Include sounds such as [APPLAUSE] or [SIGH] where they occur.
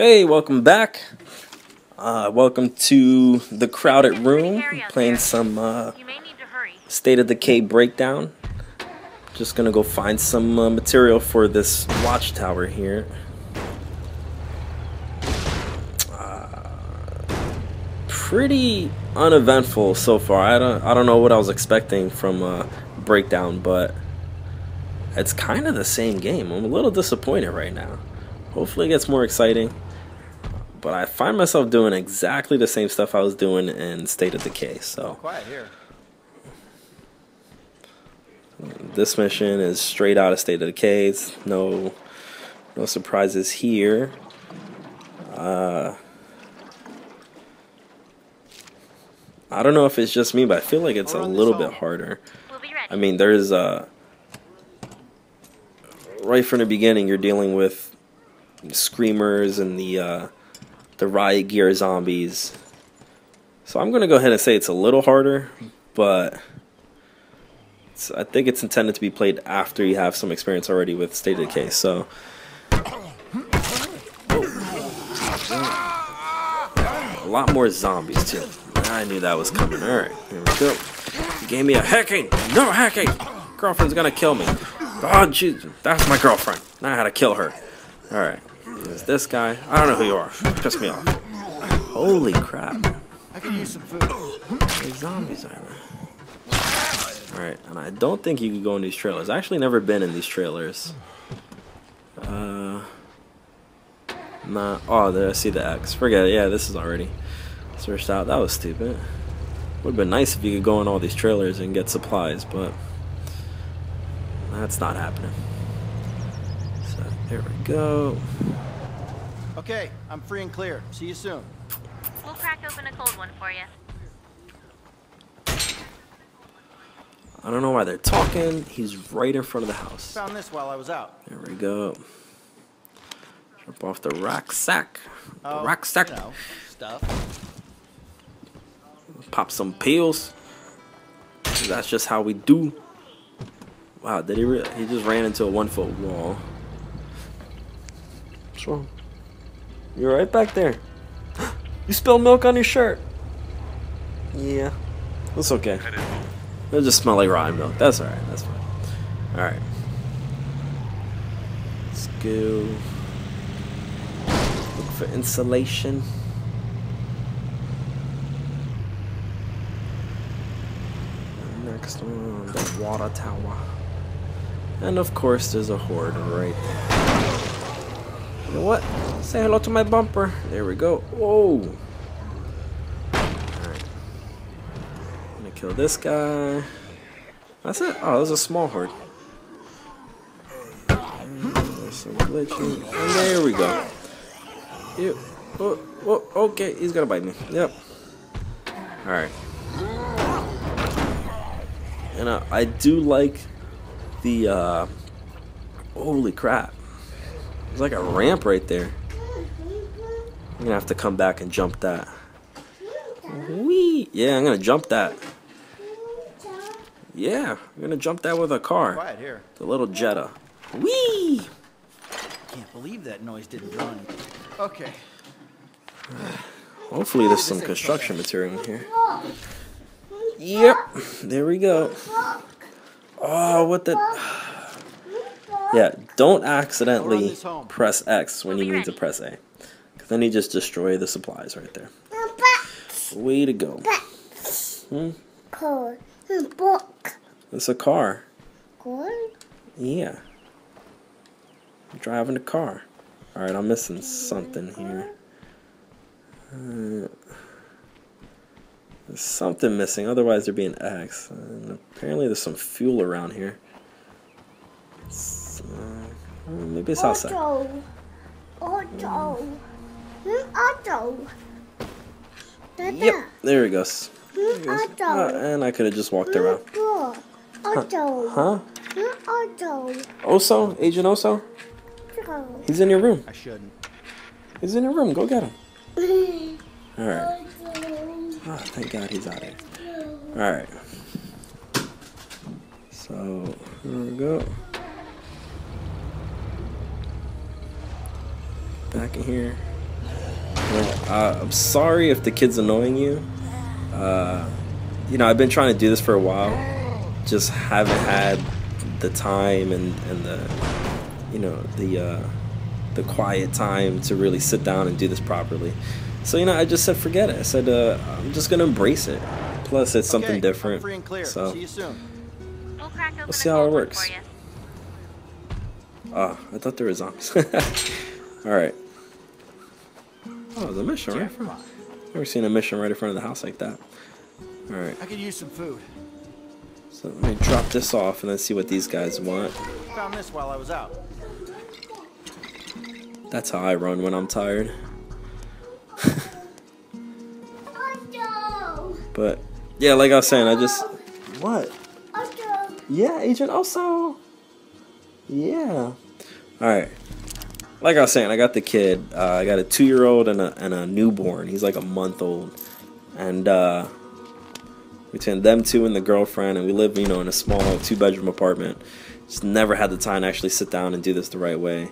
Hey, welcome back. Uh, welcome to the crowded room. Playing some uh, State of Decay breakdown. Just gonna go find some uh, material for this watchtower here. Uh, pretty uneventful so far. I don't I don't know what I was expecting from uh, breakdown, but it's kind of the same game. I'm a little disappointed right now. Hopefully, it gets more exciting. But I find myself doing exactly the same stuff I was doing in State of Decay. So quiet here. This mission is straight out of State of Decay. no, no surprises here. Uh, I don't know if it's just me, but I feel like it's a little bit harder. I mean, there's uh, right from the beginning, you're dealing with screamers and the uh, the riot gear zombies. So I'm gonna go ahead and say it's a little harder, but I think it's intended to be played after you have some experience already with State of Decay. So. A lot more zombies too. I knew that was coming. Alright, here we go. He gave me a hacking! No hacking! Girlfriend's gonna kill me. Oh, jeez, that's my girlfriend. Now I had to kill her. Alright, there's this guy. I don't know who you are. Piss me off. Holy crap. I can use some food. There's zombies are there. Alright, and I don't think you can go in these trailers. I actually never been in these trailers. Uh, nah. Oh, there I see the X. Forget it. Yeah, this is already searched out. That was stupid. Would have been nice if you could go in all these trailers and get supplies, but that's not happening. So there we go. Okay, I'm free and clear. See you soon. We'll crack open a cold one for you. I don't know why they're talking. He's right in front of the house. Found this while I was out. There we go. Jump off the rucksack. Oh, rucksack. You know, stuff. Pop some pills. That's just how we do. Wow, did he really? He just ran into a one foot wall. What's wrong? You're right back there. [GASPS] You spilled milk on your shirt. Yeah, that's okay. It'll just smell like rotten milk. That's alright. That's fine. Alright. Let's go. Look for insulation. Next one, the water tower. And of course, there's a horde right there. You know what? Say hello to my bumper. There we go. Whoa. Alright. Gonna kill this guy. That's it. Oh, there's a small horde. Some glitching. And there we go. Ew. Oh, oh, okay, he's gonna bite me. Yep. Alright. And uh, I do like the, uh, holy crap. There's like a ramp right there. I'm gonna have to come back and jump that. Wee! Yeah, I'm gonna jump that. Yeah, I'm gonna jump that with a car. Quiet here. The little Jetta. Wee! Can't believe that noise didn't draw any. Okay. Hopefully there's some construction material in here. Yep, there we go. Oh, what the... Yeah, don't accidentally press X when you need to press A. Because then you just destroy the supplies right there. Way to go. Hmm? book. It's a car. Car? Yeah. I'm driving a car. Alright, I'm missing something here. Uh, there's something missing, otherwise there'd be an X. And apparently there's some fuel around here. It's, maybe it's outside. Auto. Auto. Mm. Auto. Yep, there he goes. Auto. Uh, and I could have just walked around. Auto. Huh? Auto. Oso? Agent Oso? He's in your room. I shouldn't. He's in your room. Go get him. [LAUGHS] Alright. Oh, thank God he's out of here. Alright. So, here we go. Back in here. Uh, I'm sorry if the kid's annoying you. Uh, you know, I've been trying to do this for a while. Just haven't had the time and, and the, you know, the, uh, the quiet time to really sit down and do this properly. So, you know, I just said forget it. I said, uh, I'm just going to embrace it. Plus, it's something Okay, I'm different. free and clear. So, See you soon. We'll crack open see how it works. for you. ah, I thought there were zombies. [LAUGHS] All right. Oh, there's a mission right in front. Never seen a mission right in front of the house like that. All right. I could use some food. So let me drop this off and then see what these guys want. Found this while I was out. That's how I run when I'm tired. But yeah, like I was saying, I just what? Yeah, Agent Oso. Yeah. All right. Like I was saying, I got the kid. Uh, I got a two-year-old and a and a newborn. He's like a month old, and uh, between them two and the girlfriend, and we live, you know, in a small two-bedroom apartment. Just never had the time to actually sit down and do this the right way.